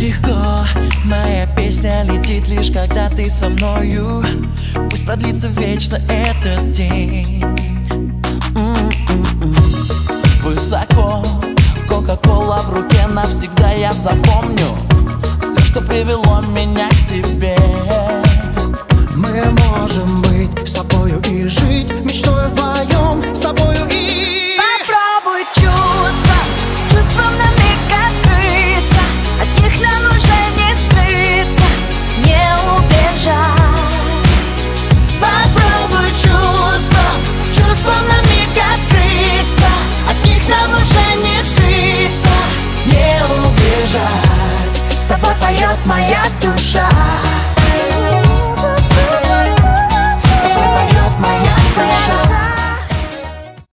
легко. Моя песня летит лишь когда ты со мною. Пусть продлится вечно этот день. Высоко, кока-кола в руке навсегда я запомню. Все, что привело меня к тебе. Мы можем быть с тобою и жить бежать С тобой поет моя душа.